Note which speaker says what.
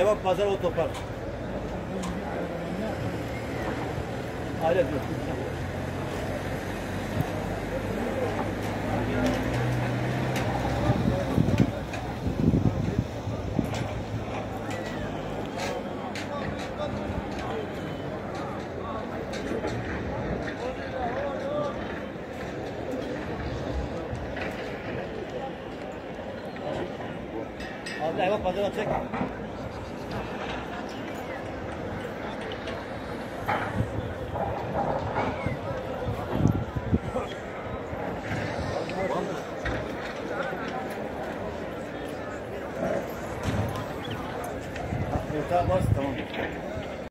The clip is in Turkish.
Speaker 1: Hayvan pazarı otopark. Aile diyor. Abi hayvan pazarı çek. That was done.